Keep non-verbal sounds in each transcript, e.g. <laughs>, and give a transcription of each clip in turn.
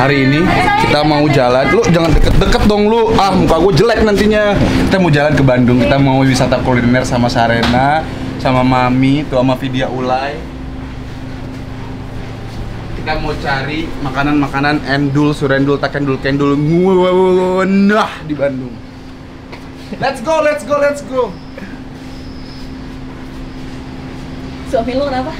Hari ini kita mau jalan. Lu jangan deket-deket dong lu. Ah, muka gue jelek nantinya. Kita mau jalan ke Bandung. Kita mau wisata kuliner sama Sarena, sama Mami, tuh sama Vidya Ulay. Kita mau cari makanan-makanan endul, surendul, takendul, kendul, nah di Bandung. Let's go, let's go, let's go. Suami lu kenapa?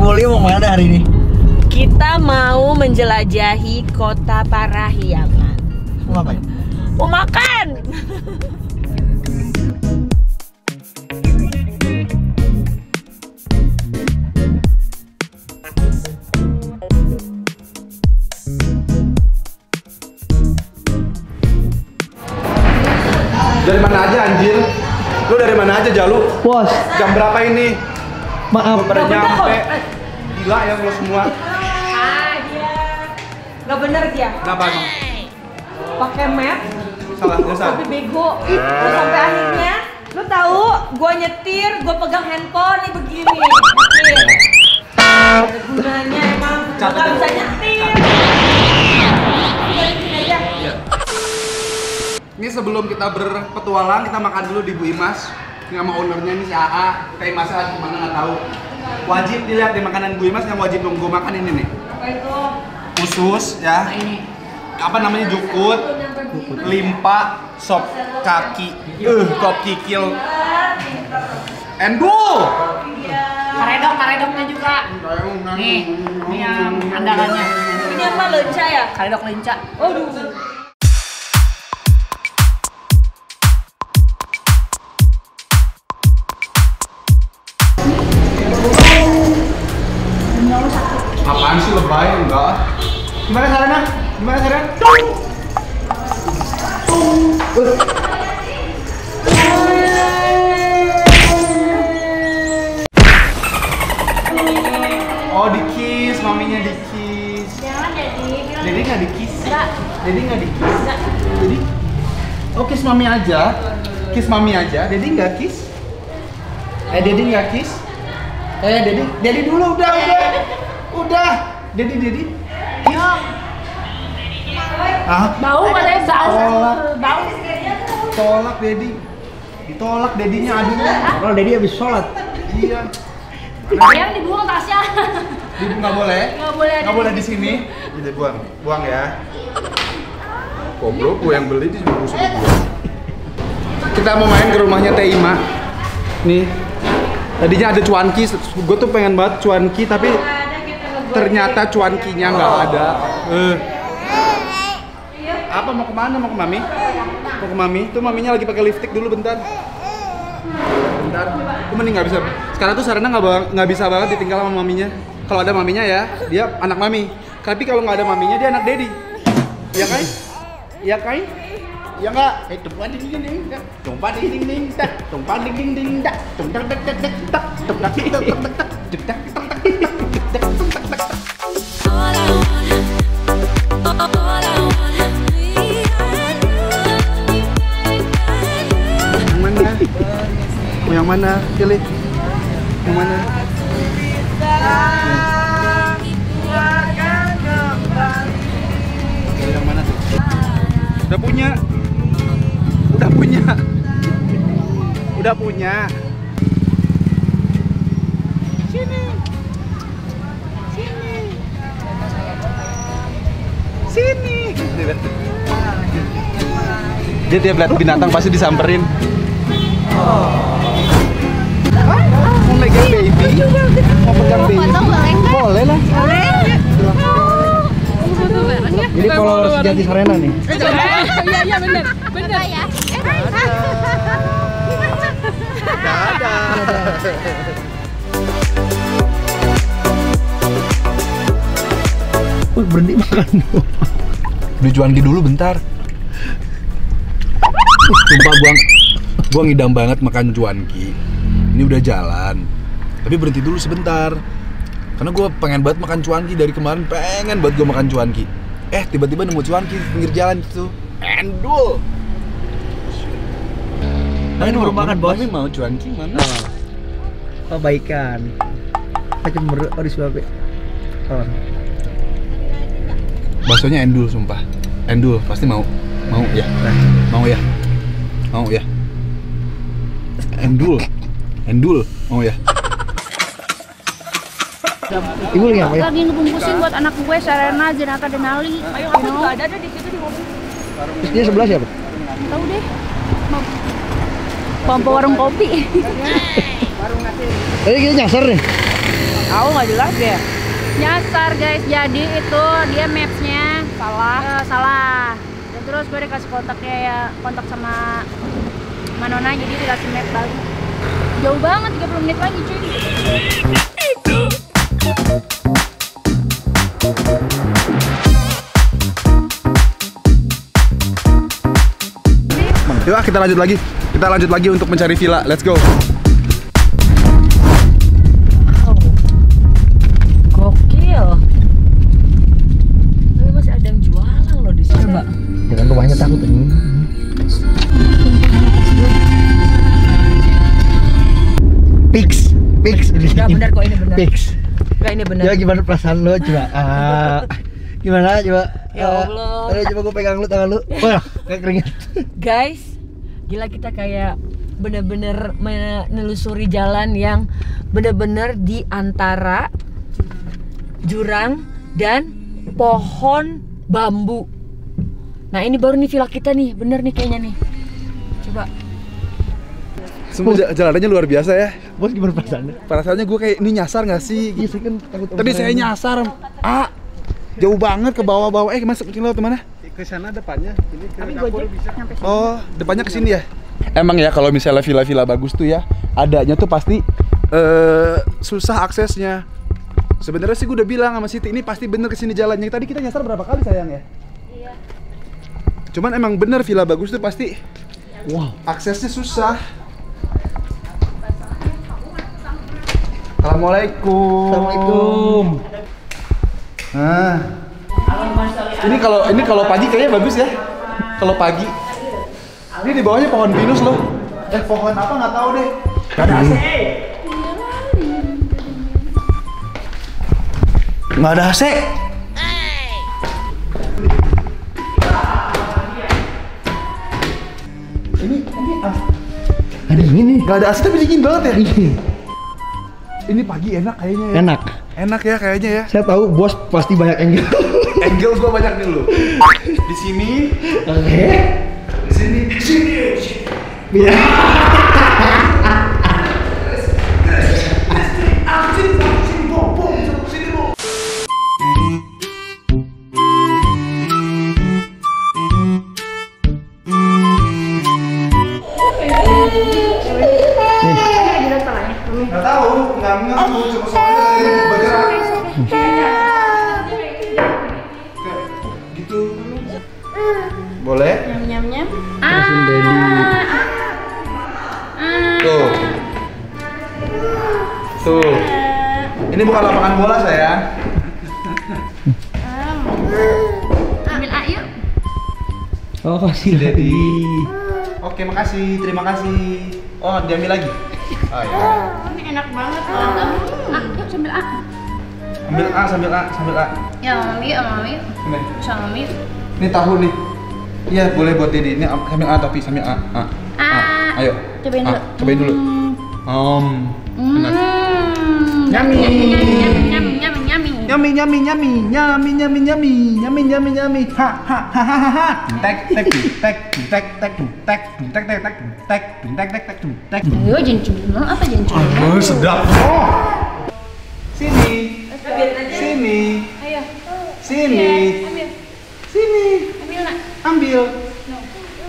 Ibu Oli mau ke mana hari ini? Kita mau menjelajahi kota Parahyangan. Mau ngapain? Mau makan. Dari mana aja anjir? Lu dari mana aja Jalu? Bos, Jam berapa ini? maaf. Bener, nyampe. Gila ya lu semua. Ah dia. Gak bener dia. Kenapa emang? Pakai map Salah dasar. tapi bego. Terus sampai akhirnya lu tahu gua nyetir, gua pegang handphone nih begini. Nyetir. Ada gunanya emang. Nggak bisa nyetir. Aja. Ini sebelum kita berpetualang, kita makan dulu di Bu Imas. Ini sama ownernya ini si AA. Kayak masalah ke mana nggak tahu. Wajib dilihat di makanan Bu Imas yang wajib dong gue makan ini nih. Apa itu? Usus ya. ini. Apa namanya jukut, limpa, sop kaki, eh kop kikil, endul. Karedok, karedoknya juga. Nih, ini yang andalannya. Ini apa lenca ya? Karedok lenca. Waduh. Aja. Kiss mami aja. Dedi nggak kiss? Eh Dedi nggak kiss? Eh Dedi, Dedi dulu udah udah. Udah. Dedi Dedi. Kiss. Ah, Bau katanya bau. Tolak. Bau. tolak Dedi. Ditolak Dedinya aduh. Kalau Dedi habis sholat. Iya. Yang dibuang tasnya. Ibu nggak boleh. Nggak boleh ada Nggak boleh di sini. Jadi buang, buang ya. Goblok, gue yang beli di suruh suruh gua. Kita mau main ke rumahnya Teh Ima. Nih. Tadinya ada cuanki, gue tuh pengen banget cuanki tapi ternyata cuankinya nggak ada. Eh. Apa mau ke mana? Mau ke mami? Mau ke mami? Tuh maminya lagi pakai lipstick dulu bentar. Bentar. Itu mending nggak bisa. Sekarang tuh Sarana nggak nggak bisa banget ditinggal sama maminya. Kalau ada maminya ya, dia anak mami. Tapi kalau nggak ada maminya dia anak daddy. Iya kan? Iya kan? Ya nggak? Eh, tumpa ding ding ding dak, tumpa ding ding ding dak, tumpa ding ding ding tum dak dak dak dak dak, tum dak dak dak dak dak, tuk dak dak? Mau yang mana? Pilih. Yang mana? Yang mana tuh? Udah punya. Punya. Udah punya. Sini. Sini. Sini. Dia tiap lihat binatang pasti disamperin. Mau megang baby? Mau pegang baby? Boleh lah. Jadi followers sejati Sarena nih. Iya, iya bener. Bener. ya? Dadah. berhenti makan dulu. Beli cuanki dulu bentar. Sumpah gua gua ngidam banget makan cuanki. Ini udah jalan. Tapi berhenti dulu sebentar. Karena gua pengen banget makan cuanki dari kemarin pengen banget gua makan cuanki. Eh tiba-tiba nemu cuanki pinggir jalan gitu. Endul. Kan baru makan, Bos. Mami mau cuanki mana? Oh, baikan. Macam harus babe. Oh. Baksonya endul sumpah. Endul pasti mau. Mau ya. Mau ya. Mau ya. Endul. Endul mau ya. Ibu lagi apa ya? Lagi ngebungkusin buat anak gue Serena, Zenata, Denali. Ayo aku juga ada ada di situ di mobil. Terus dia sebelah siapa? Tahu deh. Mau Pompo warung kopi. <laughs> Tadi kita nyasar nih. Aku nggak jelas ya. Nyasar guys, jadi itu dia mapsnya Salah. eh, salah. Dan terus gue dikasih kontaknya ya, kontak sama Manona jadi dikasih map balik. Jauh banget 30 menit lagi cuy. Yuk ah, kita lanjut lagi. Kita lanjut lagi untuk mencari villa. Let's go. Gokil. Tapi masih ada yang jualan loh di sini. Coba. Ya rumahnya takut ini. Pix, Pix. Enggak benar kok ini benar. Pix. Enggak ini benar. Gimana perasaan lo coba? Ah, <laughs> gimana coba? Ya Ah, Allah. ayo coba gue pegang lu tangan lu. Wah, kayak keringet. Guys, gila kita kayak bener-bener menelusuri jalan yang bener-bener di antara jurang dan pohon bambu. Nah ini baru nih villa kita nih, bener nih kayaknya nih. Coba. Semua ja- jalanannya luar biasa ya. Bos gimana perasaannya? Perasaannya gue kayak ini nyasar nggak sih? Iya, saya kan takut. Tadi saya nyasar. Ah, jauh banget ke bawah-bawah. Eh, masuk ke laut ke mana? Ke sana depannya, ini ke Tapi dapur bisa. sini. Oh, depannya ke sini ya? Emang ya kalau misalnya villa-villa bagus tuh ya, adanya tuh pasti eh susah aksesnya. Sebenarnya sih gue udah bilang sama Siti ini pasti bener ke sini jalannya. Tadi kita nyasar berapa kali sayang ya? Iya. Cuman emang bener villa bagus tuh pasti Wow. aksesnya susah. Assalamualaikum. Assalamualaikum. Nah. Ini kalau ini kalau pagi kayaknya bagus ya. Kalau pagi. Ini di bawahnya pohon pinus loh. Eh pohon apa nggak tahu deh. Gak ada AC. Nggak ada AC. Ini ini ah, Ada ini. nggak ada AC tapi dingin banget ya. Ini Ini pagi enak kayaknya ya. enak. Enak ya kayaknya ya. Saya tahu bos pasti banyak yang gitu. Angle gua banyak nih lo. Di sini, Oke. di sini, di sini. Iya. Nggak <laughs> Ini bukan lapangan bola sayang. Ambil A yuk. Oh, kasih Dedi. Oke, makasih. Terima kasih. Oh, diambil lagi. Oh ya. Ini enak banget loh. A, yuk sambil A. Ambil A, sambil A, sambil A. Ya mami, ya mami. Ini. Sama mami. Ini tahu nih. Iya, boleh buat Dedi. Ini am- sambil A tapi sambil A. A. A. Ayo. Cobain A, dulu. Cobain dulu. Om. Enak. Hmm. Nyami, nyami, nyami, nyami. Nyami nyami nyami nyami nyami nyami nyami nyami nyami ha ha ha ha ha ha tek tek du, tek du, tek tek du, tek du, tek tek tek du, tek du, tek tek tek du, tek Ayo jangan cuma apa jangan cuma. Oh, sedap. Oh. Sini. Sini. Sini. Ambil. Sini. Ambil.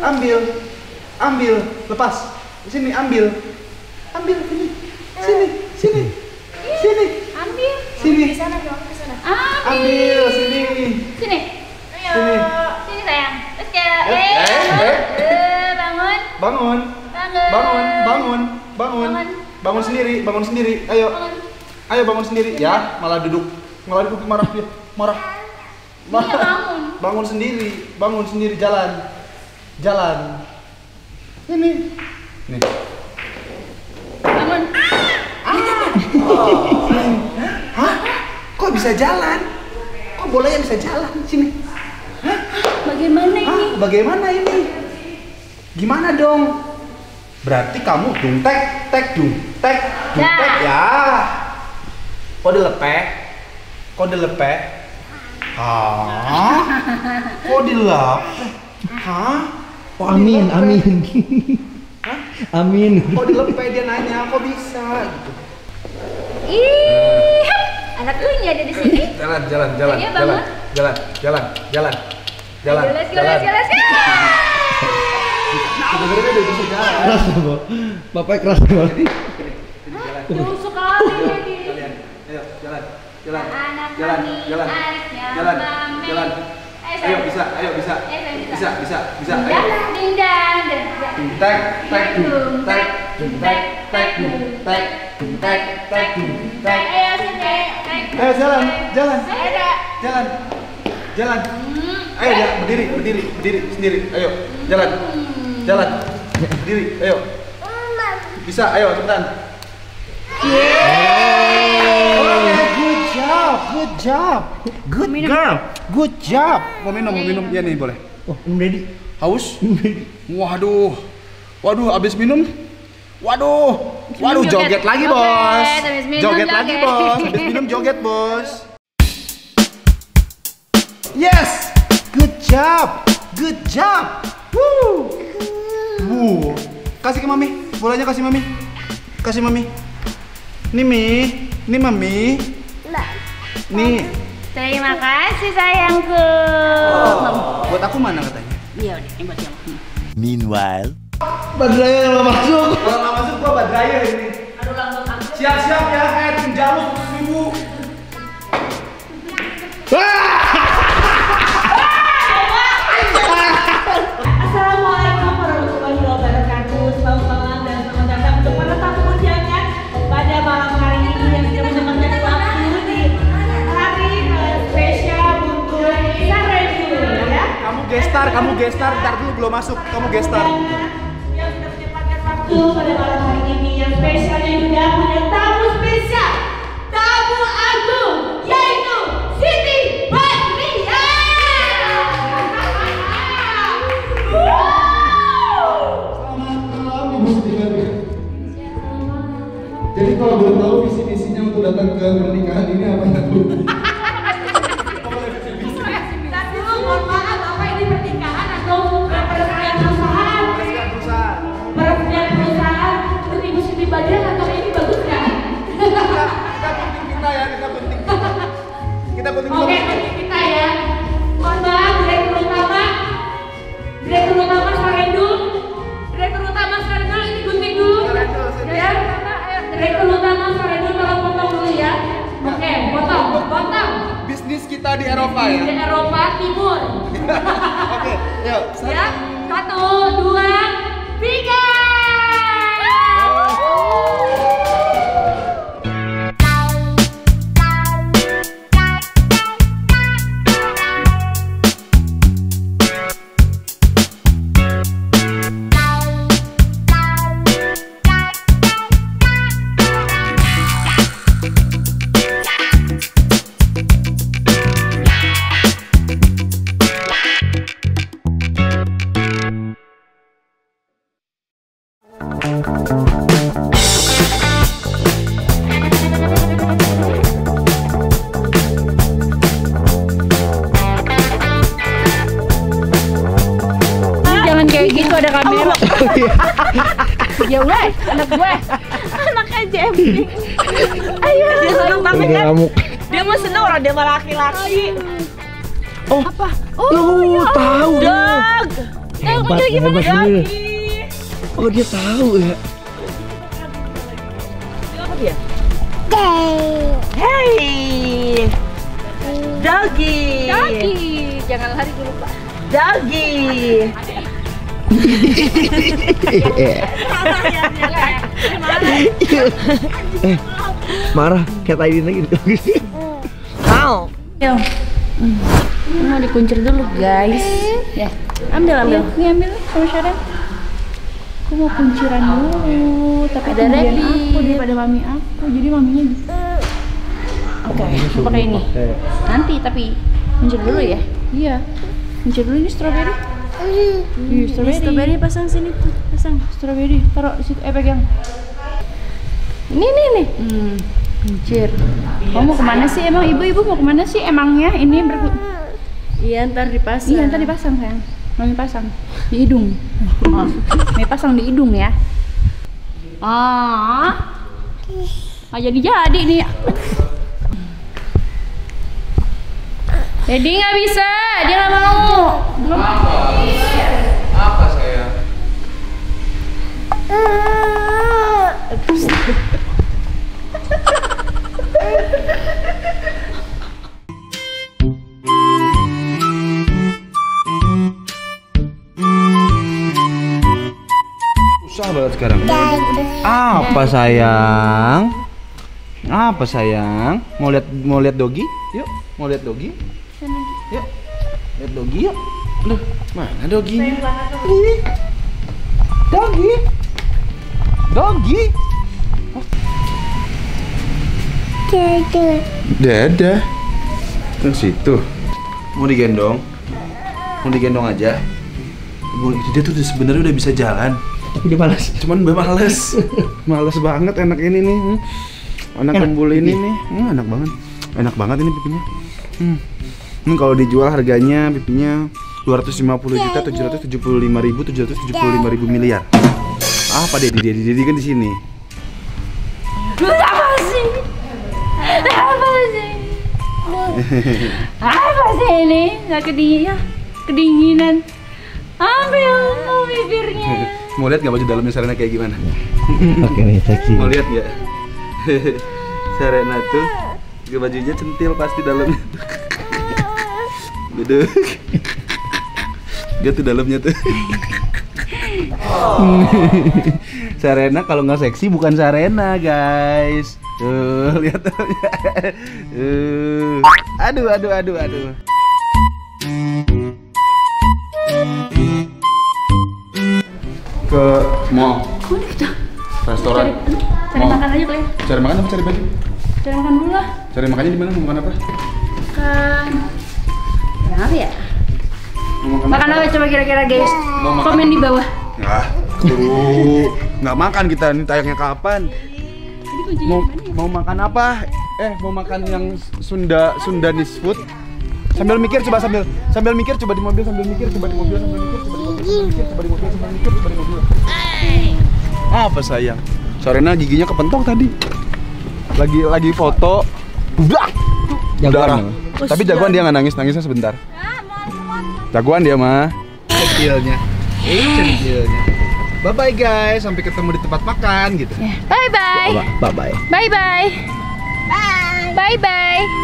Ambil. Ambil. Lepas. Sini ambil. Ambil sini. Sini. Sini. Sini. Ambil. Sini. Di sana dong, di sana. Ambil. Sini. Sini. Ayo. Sini. Sini sayang. Let's go. Eh. eh, eh, eh. Bangun. Bangun. Bangun. Bangun. Bangun. Bangun. Sendiri, bangun sendiri. Ayo. Bangun. Ayo bangun sendiri ya, malah duduk. Malah duduk marah dia. Marah. Iya, marah. Bangun. bangun sendiri, bangun sendiri jalan. Jalan. Ini. Nih. Hah? Kok bisa jalan? Kok bolanya bisa jalan sini? Bagaimana Hah? ini? Bagaimana ini? Gimana dong? Berarti kamu dung tek tek dung tek dung Ya. tek ya. Kode lepek. Kode lepek. Hah? Kode lepek. Hah? Oh, amin, amin. amin. Kode lepek dia nanya, kok bisa gitu. Ih, anak ini ada di sini. <laughs> Jalan, jalan, jalan, jalan, jalan, jalan, jalan, jalan, let's go, let's go, let's go. Sebenarnya udah bisa jalan. Keras loh. Bapaknya keras banget. Jauh sekali lagi. Ayo jalan, jalan, Anak jalan, jalan, jalan, jalan. Ayo, bisa, ayo bisa, sayang, bisa. bisa, bisa, bisa, ayo. Dindang, dindang, dan Dung tek tek tek tek tek dung tek dung tek tek dung tek. Ayo sini. Ayo jalan, jalan, jalan, jalan. Hmm. Ayo ya, berdiri, berdiri, berdiri sendiri. Ayo, jalan, jalan, berdiri. Ayo. Bisa, ayo cepetan. Oke, good job, good job, good girl, good job. Mau minum, mau minum, ya nih boleh. Oh, Deddy. Haus? Waduh, waduh, abis minum. Waduh, waduh, joget. joget lagi Joget, bos. abis minum Joget lagi joget. bos, abis minum joget bos. Yes, good job, good job. Woo, woo. Kasih ke mami, bolanya kasih mami, kasih mami. Nih mi, nih mami. Nih. Terima kasih sayangku. Oh, buat aku mana katanya? Iya udah, ini buat kamu. Meanwhile, Badraya nggak masuk. Kalau nggak masuk gua badraya ini. Siap-siap ya, eh tim jalur minggu. Assalamualaikum warahmatullahi wabarakatuh. Selamat malam dan selamat datang untuk para tamu undangan pada malam hari ini yang sudah menyempatkan waktu di hari spesial untuk Saredu ya. Kamu gestar, kamu gestar, ntar dulu belum masuk, kamu gestar. Yang waktu pada malam hari ini. Yang spesialnya juga punya Eropa ya. Di Eropa Timur. <laughs> Oke, yuk. Ya, satu, dua, tiga. Oh, Apa? oh, tahu dia. Dog. Hebat, hebat bener. Oh, dia tahu ya. Hey. Doggy. Dagi. Jangan lari dulu, Pak. Doggy. eh, marah kayak tadi lagi. Mau. Yo. Ini mau dikuncir dulu guys. Ya. Ambil ambil. Ini ambil sama Sharon. Aku mau kunciran dulu, tapi Ada kemudian Rabbit. aku daripada mami aku, jadi maminya gitu. Oke, aku pakai ini. Nanti tapi kuncir dulu ya. Iya. Kuncir dulu ini strawberry. Iya, strawberry. strawberry pasang sini, pasang strawberry. Taruh di situ, eh pegang. Ini nih nih. Hmm, kuncir. Kamu mau ke mana sih? Emang ibu-ibu mau ke mana sih? Emangnya ini berku... Iya ntar dipasang. Iya, ntar dipasang sayang. Mami pasang di hidung. Oh, <laughs> Mami pasang di hidung ya. Ah. Ah jadi jadi nih. Jadi nggak bisa, dia nggak mau. Belum. Apa saya? Susah banget sekarang. Apa sayang? Apa sayang? Mau lihat mau lihat dogi? Yuk, mau lihat dogi? Yuk. Lihat dogi yuk. Aduh, mana doginya? Dogi. Dogi. Dadah. Ke situ. Mau digendong? Mau digendong aja? Mau- Dia tuh sebenarnya udah bisa jalan. Tapi dia malas. Cuman gue males. <laughs> males banget enak ini nih. Hmm. Anak Enak. kembul ini nih. Hmm, enak banget. Enak banget ini pipinya. Hmm. Hmm, kalau dijual harganya pipinya 250 juta 775 ribu 775 ribu miliar. Apa deh dia dia dia kan di sini. Apa sih? Apa sih? Apa sih ini? Nggak kedinginan. Kedinginan. Apa ya mau bibirnya? Mau lihat nggak baju dalamnya Serena kayak gimana? Oke nih, seksi. Mau lihat nggak? <laughs> Serena tuh bajunya centil pasti dalamnya. Duduk. Dia tuh dalamnya tuh. <laughs> Serena kalau nggak seksi bukan Serena guys. Tuh lihat tuh. <laughs> Tuh. Aduh aduh aduh aduh. Ke mall. Kita? Restoran. Cari Mau. makan aja kali ya. Cari makan apa cari baju? Cari makan dulu lah. Cari makannya di mana? Mau makan apa? Makan. Apa ya? Mau makan, Makan apa coba kira-kira guys? Mau makan Komen di bawah. Nggak. Tuh, nggak makan kita ini tayangnya kapan? Mau ya? mau makan apa? Eh, mau makan yang Sunda Sundanese food? Sambil mikir coba sambil sambil mikir coba di mobil sambil mikir coba di mobil sambil mikir coba di mobil sambil mikir coba di mobil sambil mikir coba di mobil. Apa sayang? Sorena giginya kepentok tadi. Lagi lagi foto. Udah. Jagoan emang. Tapi jagoan dia nggak nangis, nangisnya sebentar. Jagoan dia mah. Centilnya. Eh, centilnya. Bye bye guys, sampai ketemu di tempat makan gitu. Ya. Bye bye. Bye bye. Bye bye. Bye bye.